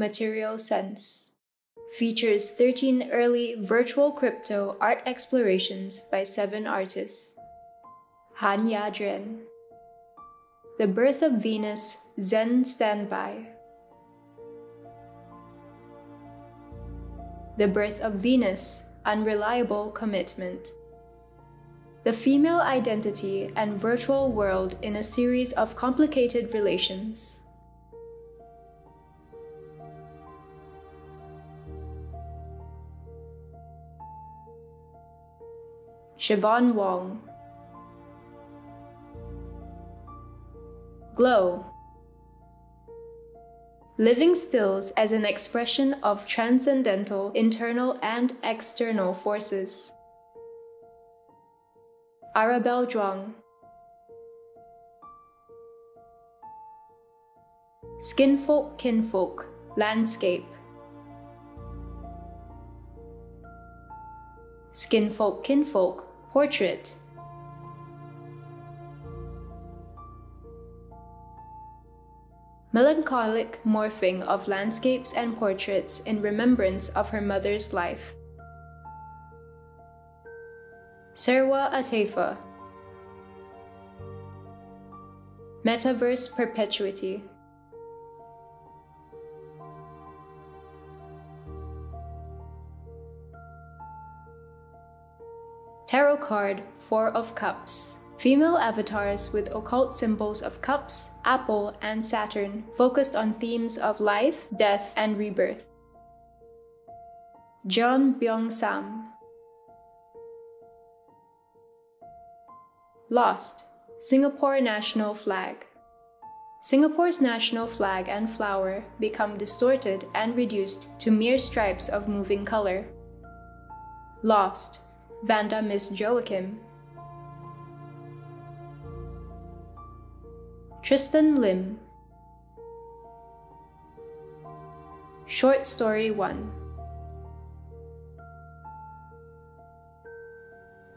Material Sense. Features 13 early virtual crypto art explorations by seven artists. Han Yajuan. The Birth of Venus Zen Standby. The Birth of Venus Unreliable Commitment. The female identity and virtual world in a series of complicated relations. Shavonne Wong. Glow. Living stills as an expression of transcendental internal and external forces. Arabelle Zhuang. Skinfolk Kinfolk Landscape. Skinfolk Kinfolk Portrait. Melancholic morphing of landscapes and portraits in remembrance of her mother's life. Serwah Attafuah. Metaverse Perpetuity. Tarot card Four of Cups. Female avatars with occult symbols of cups, apple, and Saturn focused on themes of life, death, and rebirth. Jeon Byeong Sam. Lost. Singapore National Flag. Singapore's national flag and flower become distorted and reduced to mere stripes of moving color. Lost. Vanda Miss Joaquim. Tristan Lim. Short Story 1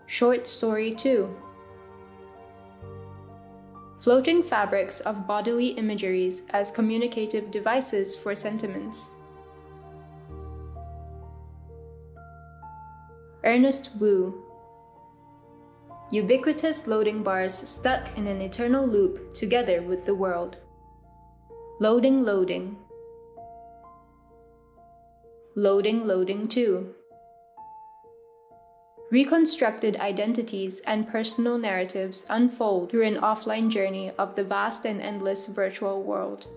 Short Story 2 Floating fabrics of bodily imageries as communicative devices for sentiments. Ernest Wu. Ubiquitous loading bars stuck in an eternal loop together with the world. Loading, loading. Loading, loading too. Reconstructed identities and personal narratives unfold through an offline journey of the vast and endless virtual world.